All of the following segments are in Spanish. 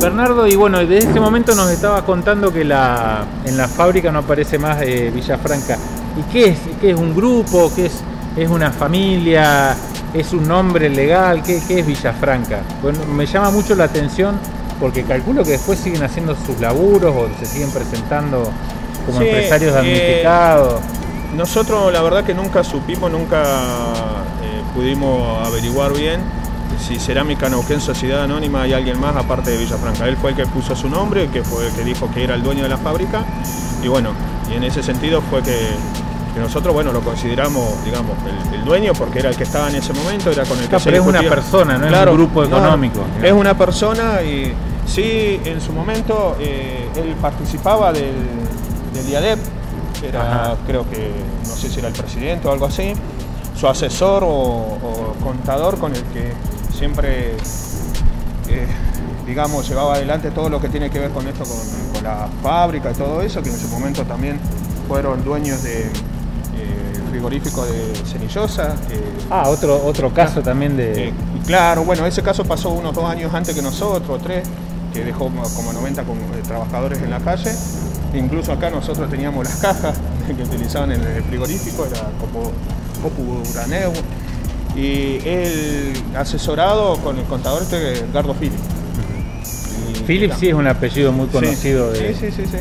Bernardo, y bueno, desde ese momento nos estaba contando que la, en la fábrica no aparece más eh, Villafranca. ¿Y qué es? ¿Qué es un grupo? ¿Qué es, es una familia? ¿Es un nombre legal? ¿Qué, qué es Villafranca? Bueno, me llama mucho la atención porque calculo que después siguen haciendo sus laburos o se siguen presentando como Sí, empresarios eh, damnificados. Nosotros la verdad que nunca supimos, nunca eh, pudimos averiguar bien si Cerámica Neuquén Sociedad Anónima hay alguien más aparte de Villafranca. Él fue el que puso su nombre, que fue el que dijo que era el dueño de la fábrica y bueno, y en ese sentido fue que, que nosotros bueno lo consideramos, digamos, el, el dueño porque era el que estaba en ese momento, era con el que Claro, se pero es una persona, no Claro, es un grupo no, económico. es una persona y sí, en su momento eh, él participaba del, del IADEP, era Ajá. creo que, no sé si era el presidente o algo así, su asesor o, o contador con el que siempre, eh, digamos, llevaba adelante todo lo que tiene que ver con esto, con, con la fábrica y todo eso, que en su momento también fueron dueños de eh, frigorífico de Cenillosa. eh, Ah, otro, otro caso también de... eh, claro, bueno, ese caso pasó unos dos años antes que nosotros, tres, que dejó como como 90 como, eh, trabajadores en la calle. Incluso acá nosotros teníamos las cajas que utilizaban en el frigorífico, era como Copu Uraneu. Y él asesorado con el contador este, Edgardo Philip. Y- Philip sí es un apellido muy Sí, conocido de... Sí, sí, sí, sí.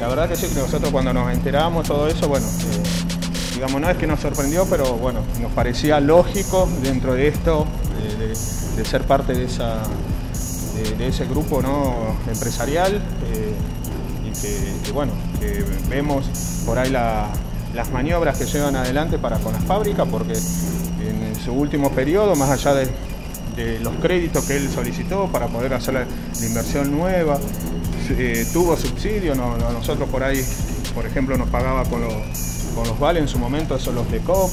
La verdad que sí, que nosotros cuando nos enteramos todo eso, bueno, eh, digamos, no es que nos sorprendió, pero bueno, nos parecía lógico dentro de esto, eh, de, de ser parte de, esa, de, ese grupo ¿no? empresarial eh, y que, que, bueno, que vemos por ahí la- las maniobras que llevan adelante para con la fábrica, porque en su último periodo, más allá de, los créditos que él solicitó para poder hacer la, inversión nueva, eh, tuvo subsidio, no- no- nosotros por ahí, por ejemplo, nos pagaba con los, con los vales en su momento, esos los de COP.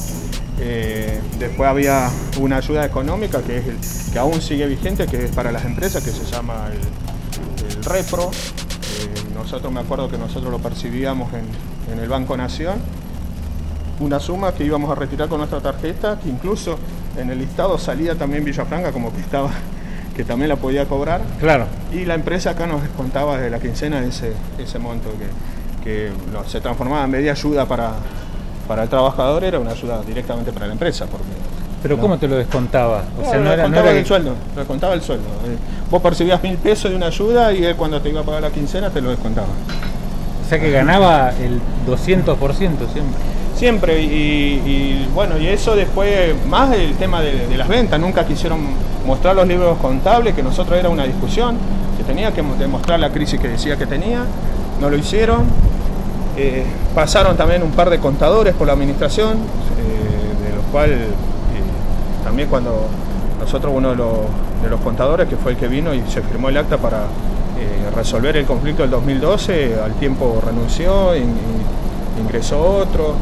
Eh, después había una ayuda económica que, es que aún sigue vigente, que es para las empresas, que se llama el, el Repro. Eh, nosotros me acuerdo que nosotros lo percibíamos en, en el Banco Nación una suma que íbamos a retirar con nuestra tarjeta, que incluso en el listado salía también Villafranca como que estaba, que también la podía cobrar. Claro. Y la empresa acá nos descontaba de la quincena ese, ese monto que, que no, se transformaba en de ayuda para, para el trabajador, era una ayuda directamente para la empresa. Porque, Pero no. ¿cómo te lo descontaba? O Claro, no lo era, no descontaba era que- sueldo, lo descontaba el sueldo. Eh, Vos percibías mil pesos de una ayuda y él cuando te iba a pagar la quincena te lo descontaba. O sea que ganaba el 200% siempre. Siempre, y, y, bueno, y eso después, más el tema de, las ventas, nunca quisieron mostrar los libros contables, que nosotros era una discusión, que tenía que mo- demostrar la crisis que decía que tenía, no lo hicieron. Eh, pasaron también un par de contadores por la administración, eh, de los cuales eh, también cuando nosotros uno de los, contadores, que fue el que vino y se firmó el acta para resolver el conflicto del 2012, al tiempo renunció, in- ingresó otro,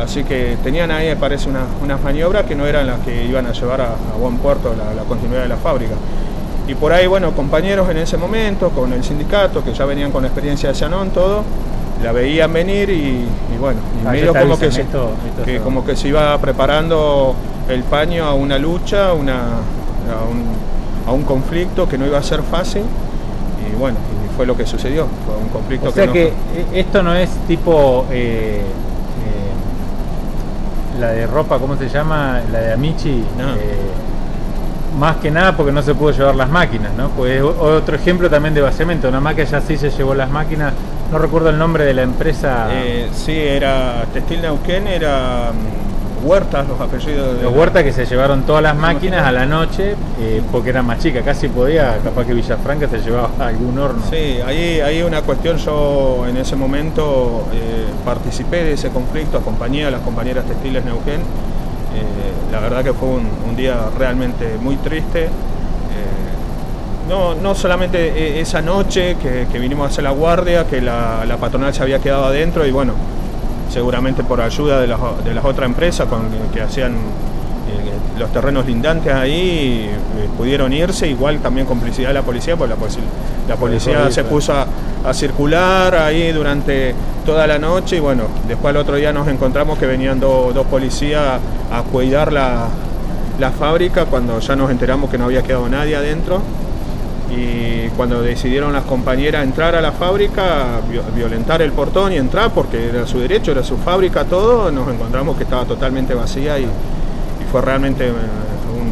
así que tenían ahí, me parece, una- unas maniobras que no eran las que iban a llevar a, a buen puerto la, la continuidad de la fábrica. Y por ahí, bueno, compañeros en ese momento, con el sindicato, que ya venían con la experiencia de Cianón, todo, la veían venir y, y bueno, y Ah, medio como que, se, esto- esto que se va. como que se iba preparando el paño a una lucha, una, a, un, a un conflicto que no iba a ser fácil. Y bueno, y fue lo que sucedió, fue un conflicto O sea no- que eh, esto no es tipo eh, la de ropa, ¿cómo se llama? La de Amici. No. eh, más que nada porque no se pudo llevar las máquinas, ¿no? Pues otro ejemplo también de vaciamiento. Una máquina ya sí se llevó las máquinas. No recuerdo el nombre de la empresa. Eh, sí, era Textil Neuquén, era mm, Huertas los apellidos de Los Huerta que se llevaron todas las máquinas a la noche eh, porque era más chica, casi podía, capaz que Villafranca se llevaba algún horno. Sí, ahí hay una cuestión, yo en ese momento eh, participé de ese conflicto, acompañé a las compañeras textiles Neuquén. Eh, la verdad que fue un, un día realmente muy triste. No, no solamente esa noche que, que vinimos a hacer la guardia, que la, la patronal se había quedado adentro y bueno, seguramente por ayuda de las, de las otras empresas con, que hacían eh, los terrenos lindantes ahí, eh, pudieron irse, igual también complicidad de la policía, porque la, policía- la policía se claro. puso a, a circular ahí durante toda la noche y bueno, después al otro día nos encontramos que venían do- dos policías a cuidar la, la fábrica cuando ya nos enteramos que no había quedado nadie adentro. Y cuando decidieron las compañeras entrar a la fábrica, violentar el portón y entrar porque era su derecho, era su fábrica, todo, nos encontramos que estaba totalmente vacía y, fue realmente eh,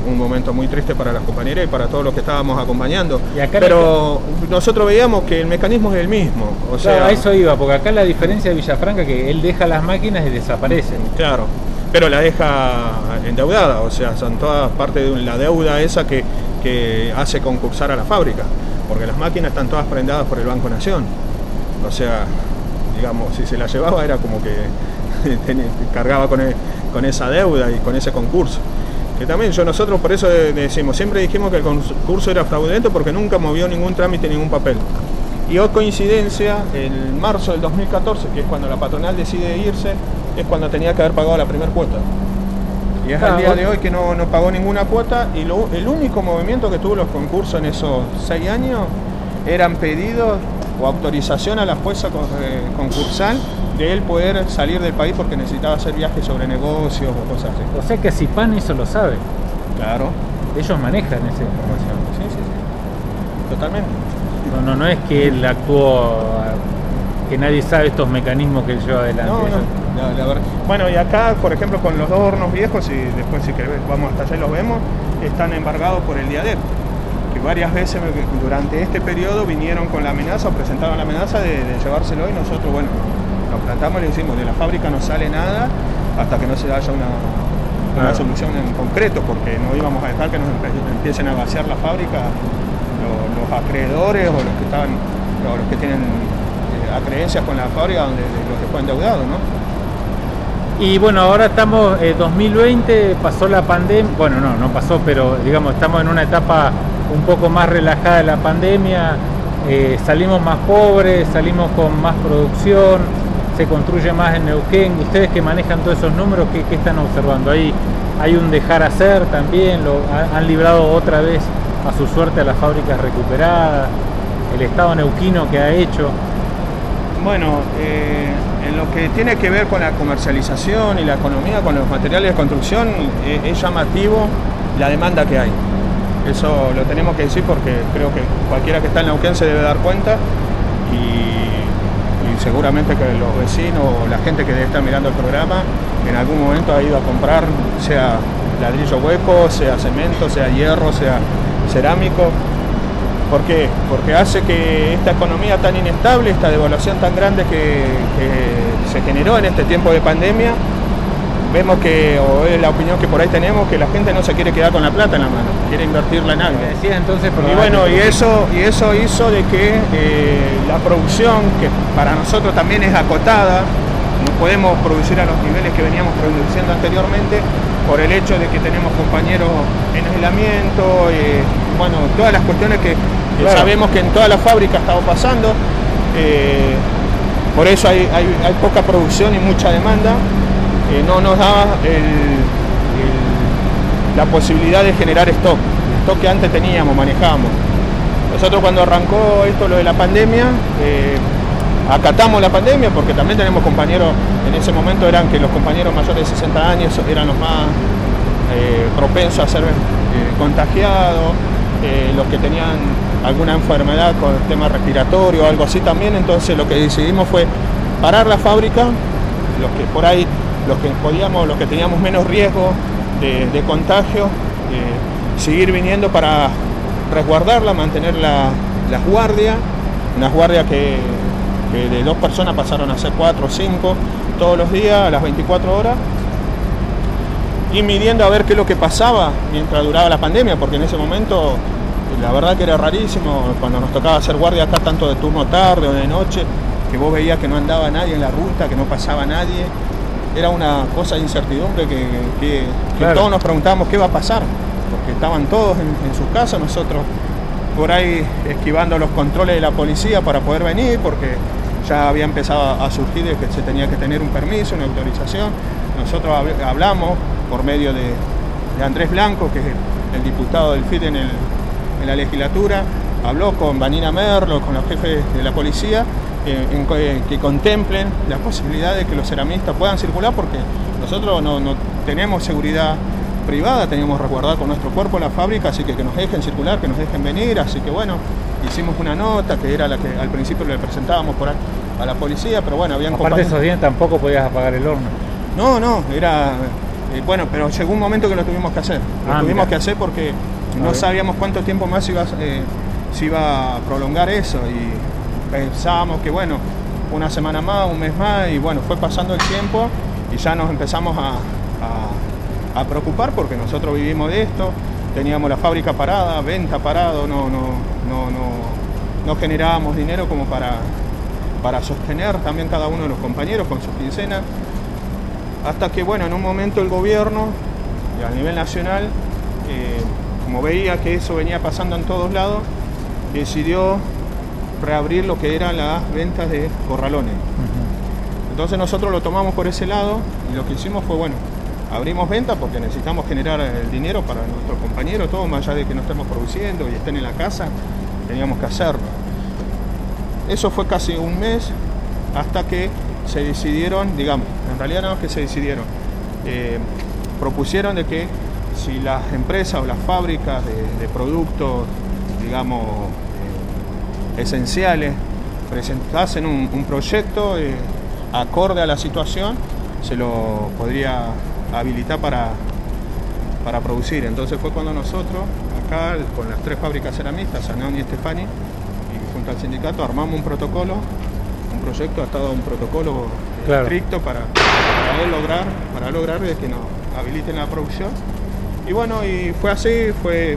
un, momento muy triste para las compañeras y para todos los que estábamos acompañando. Pero nosotros veíamos que el mecanismo es el mismo. O sea, a eso iba, porque acá la diferencia de Villafranca es que él deja las máquinas y desaparecen. Claro, pero la deja endeudada, o sea, son todas parte de la deuda esa que que hace concursar a la fábrica, porque las máquinas están todas prendadas por el Banco Nación. O sea, digamos, si se la llevaba era como que cargaba con, con esa deuda y con ese concurso. Que también yo nosotros por eso decimos, siempre dijimos que el concurso era fraudulento porque nunca movió ningún trámite, ningún papel. Y hoy coincidencia, en marzo del 2014, que es cuando la patronal decide irse, es cuando tenía que haber pagado la primera cuota. Y es al día de hoy que no, pagó ninguna cuota y el único movimiento que tuvo los concursos en esos seis años eran pedidos o autorización a la jueza eh, concursal de él poder salir del país porque necesitaba hacer viajes sobre negocios o cosas así. O sea que Pan eso lo sabe. Claro. Ellos manejan esa información. Sí, sí, sí. Totalmente. No, no, no es que él actuó, que nadie sabe estos mecanismos que él lleva adelante. No, no. Bueno, y acá, por ejemplo, con los dos hornos viejos, y después si querés vamos hasta allá y los vemos, están embargados por el diadem. Que varias veces durante este periodo vinieron con la amenaza o presentaron la amenaza de, llevárselo y nosotros, bueno, lo plantamos y le decimos, de la fábrica no sale nada hasta que no se haya una, solución en concreto, porque no íbamos a dejar que nos empiecen a vaciar la fábrica los, acreedores o los que están, los que tienen acreencias con la fábrica donde los que fue endeudado, ¿no? Y bueno, ahora estamos, 2020, eh, pasó la pandemia, bueno, no, no pasó, pero digamos, estamos en una etapa un poco más relajada de la pandemia, eh, salimos más pobres, salimos con más producción, se construye más en Neuquén. Ustedes que manejan todos esos números, ¿qué, están observando? Ahí hay un dejar hacer también, lo, han librado otra vez a su suerte a las fábricas recuperadas, el Estado neuquino que ha hecho. Bueno, eh, en lo que tiene que ver con la comercialización y la economía con los materiales de construcción, eh, es, llamativo la demanda que hay. Eso lo tenemos que decir porque creo que cualquiera que está en Neuquén se debe dar cuenta y, seguramente que los vecinos o la gente que debe estar mirando el programa en algún momento ha ido a comprar, sea ladrillo hueco, sea cemento, sea hierro, sea cerámico, ¿Por qué? Porque hace que esta economía tan inestable, esta devaluación tan grande que, se generó en este tiempo de pandemia, vemos que, o es la opinión que por ahí tenemos, que la gente no se quiere quedar con la plata en la mano, quiere invertirla en algo. Decía entonces, y bueno, y eso, y eso hizo de que eh, la producción, que para nosotros también es acotada, no podemos producir a los niveles que veníamos produciendo anteriormente, por el hecho de que tenemos compañeros en aislamiento, eh, bueno, todas las cuestiones que sabemos que en todas las fábricas estaba pasando. Eh, por eso hay, poca producción y mucha demanda. Eh, no nos da la posibilidad de generar stock, stock que antes teníamos, manejábamos. Nosotros cuando arrancó esto, lo de la pandemia, acatamos la pandemia porque también tenemos compañeros, en ese momento eran que los compañeros mayores de 60 años eran los más eh, propensos a ser eh, contagiados, eh, los que tenían alguna enfermedad con el tema respiratorio o algo así también, entonces lo que decidimos fue parar la fábrica, los que por ahí, los que podíamos, los que teníamos menos riesgo de, contagio, seguir viniendo para resguardarla, mantener la, las guardias, unas guardias que que de dos personas pasaron a ser cuatro o cinco todos los días a las 24 horas y midiendo a ver qué es lo que pasaba mientras duraba la pandemia, porque en ese momento la verdad que era rarísimo cuando nos tocaba hacer guardia acá tanto de turno tarde o de noche, que vos veías que no andaba nadie en la ruta, que no pasaba nadie. Era una cosa de incertidumbre que, todos nos preguntábamos qué va a pasar, porque estaban todos en, en sus casas, nosotros por ahí esquivando los controles de la policía para poder venir, porque ya había empezado a surgir de que se tenía que tener un permiso, una autorización. Nosotros hablamos por medio de, Andrés Blanco, que es el, diputado del FIT en, la legislatura, habló con Vanina Merlo, con los jefes de la policía, eh, que contemplen la posibilidad de que los ceramistas puedan circular porque nosotros no, tenemos seguridad privada, teníamos resguardado con nuestro cuerpo la fábrica, así que que nos dejen circular, que nos dejen venir, así que bueno, hicimos una nota que era la que al principio le presentábamos por a la policía, pero bueno, habían Aparte esos días tampoco podías apagar el horno. No, no, era bueno, pero llegó un momento que lo tuvimos que hacer. Lo Ah, tuvimos mira. que hacer porque no sabíamos cuánto tiempo más iba, eh, se iba a prolongar eso y pensábamos que bueno, una semana más, un mes más y bueno, fue pasando el tiempo y ya nos empezamos a, a- a preocupar porque nosotros vivimos de esto, teníamos la fábrica parada, venta parado, no, no, no, no, no generábamos dinero como para, para sostener también cada uno de los compañeros con sus quincenas. Hasta que, bueno, en un momento el gobierno, a nivel nacional, eh, como veía que eso venía pasando en todos lados, decidió reabrir lo que eran las ventas de corralones. Entonces nosotros lo tomamos por ese lado y lo que hicimos fue, bueno, abrimos ventas porque necesitamos generar el dinero para nuestros compañeros, todo más allá de que no estemos produciendo y estén en la casa, teníamos que hacerlo. Eso fue casi un mes hasta que se decidieron, digamos, en realidad no es que se decidieron, eh, propusieron de que si las empresas o las fábricas de, productos, digamos, eh, esenciales, presentasen un, un proyecto eh, acorde a la situación, se lo podría habilitar para, para producir. Entonces fue cuando nosotros, acá con las tres fábricas ceramistas, Sanón y Estefani, y junto al sindicato, armamos un protocolo, un proyecto atado a un protocolo eh, Claro. estricto para, lograr, para lograr que nos habiliten la producción. Y bueno, y fue así, fue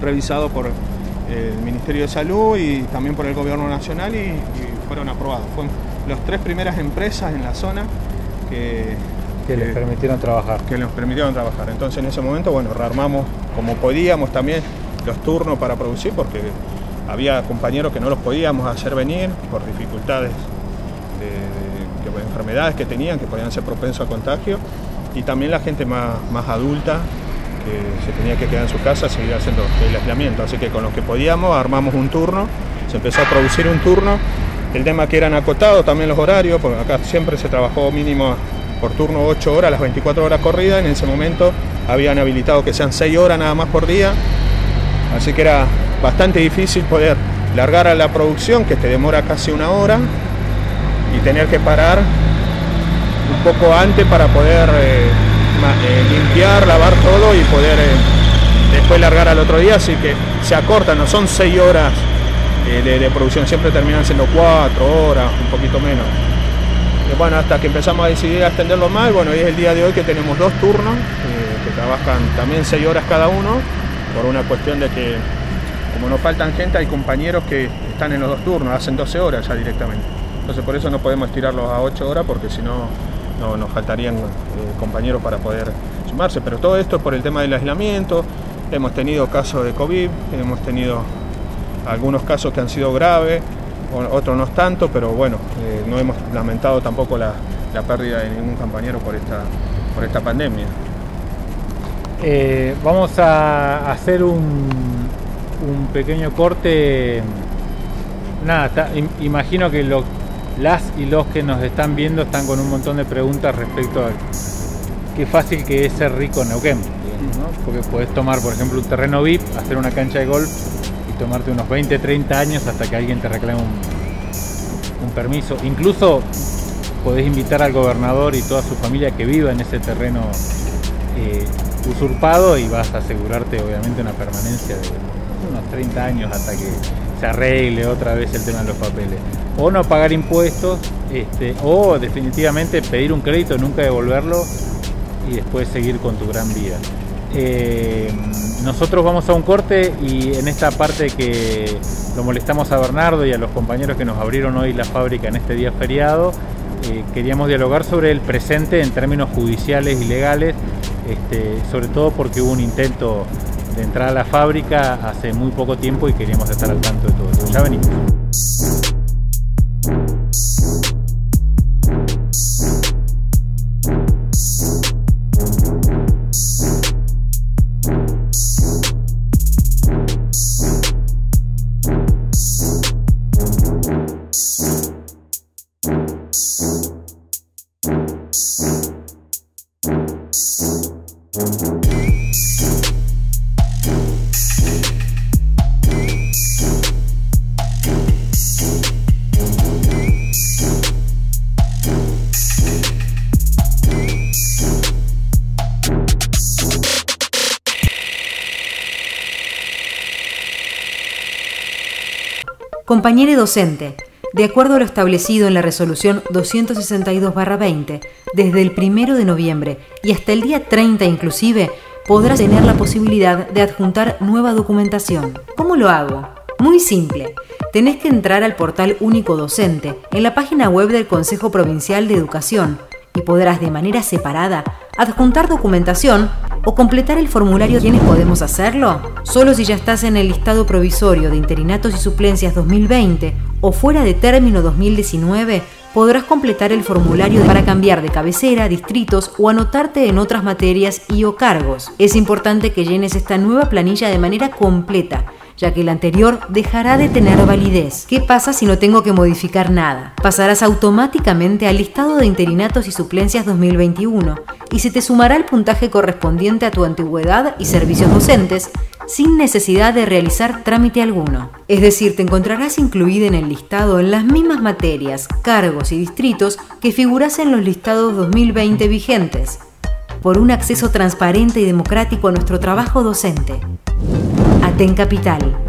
revisado por el Ministerio de Salud y también por el Gobierno Nacional y, y fueron aprobados. Fueron las tres primeras empresas en la zona que, Que les permitieron trabajar. que nos permitieron trabajar. Entonces en ese momento, bueno, rearmamos como podíamos también los turnos para producir porque había compañeros que no los podíamos hacer venir por dificultades de, enfermedades que tenían que podían ser propensos a contagio y también la gente más, más adulta que se tenía que quedar en su casa seguir haciendo el aislamiento. Así que con los que podíamos armamos un turno, se empezó a producir un turno. El tema que eran acotados también los horarios, porque acá siempre se trabajó mínimo por turno 8 horas, las 24 horas corridas. En ese momento habían habilitado que sean 6 horas nada más por día. Así que era bastante difícil poder largar a la producción, que te demora casi una hora, y tener que parar un poco antes para poder eh, eh, limpiar, lavar todo y poder eh, después largar al otro día. Así que se acorta, no son seis horas de, producción, siempre terminan siendo cuatro horas, un poquito menos. Bueno, hasta que empezamos a decidir extenderlo más, bueno, hoy es el día de hoy que tenemos dos turnos, que trabajan también seis horas cada uno, por una cuestión de que como nos faltan gente, hay compañeros que están en los dos turnos, hacen 12 horas ya directamente. Entonces por eso no podemos estirarlos a 8 horas porque si no, no nos faltarían eh, compañeros para poder sumarse. Pero todo esto es por el tema del aislamiento. Hemos tenido casos de COVID, hemos tenido algunos casos que han sido graves, otros no tanto, pero bueno, eh, no hemos lamentado tampoco la, la pérdida de ningún compañero por esta, por esta pandemia. Eh, vamos a hacer un, un pequeño corte. Nada, imagino que lo- las y los que nos están viendo están con un montón de preguntas respecto a qué fácil que es ser rico en Neuquén. Porque podés tomar, por ejemplo, un terreno VIP, hacer una cancha de golf y tomarte unos 20, 30 años hasta que alguien te reclame un, un permiso. Incluso podés invitar al gobernador y toda su familia que viva en ese terreno eh, usurpado y vas a asegurarte obviamente una permanencia de unos 30 años hasta que se arregle otra vez el tema de los papeles. O no pagar impuestos, este, o definitivamente pedir un crédito, nunca devolverlo y después seguir con tu gran vida. Eh, nosotros vamos a un corte y en esta parte que lo molestamos a Bernardo y a los compañeros que nos abrieron hoy la fábrica en este día feriado, eh, queríamos dialogar sobre el presente en términos judiciales y legales, este, sobre todo porque hubo un intento de entrar a la fábrica hace muy poco tiempo y queríamos estar al tanto de todo eso. Ya venimos. Compañero docente, de acuerdo a lo establecido en la resolución 262-20, desde el 1 de noviembre y hasta el día 30 inclusive, podrás tener la posibilidad de adjuntar nueva documentación. ¿Cómo lo hago? Muy simple. Tenés que entrar al portal único docente en la página web del Consejo Provincial de Educación y podrás de manera separada adjuntar documentación o completar el formulario. ¿Quiénes podemos hacerlo? Solo si ya estás en el listado provisorio de interinatos y suplencias 2020 o fuera de término 2019, podrás completar el formulario para cambiar de cabecera, distritos o anotarte en otras materias y o cargos. Es importante que llenes esta nueva planilla de manera completa ya que el anterior dejará de tener validez. ¿Qué pasa si no tengo que modificar nada? Pasarás automáticamente al listado de interinatos y suplencias 2021 y se te sumará el puntaje correspondiente a tu antigüedad y servicios docentes sin necesidad de realizar trámite alguno. Es decir, te encontrarás incluida en el listado en las mismas materias, cargos y distritos que figuras en los listados 2020 vigentes, por un acceso transparente y democrático a nuestro trabajo docente. Aten Capital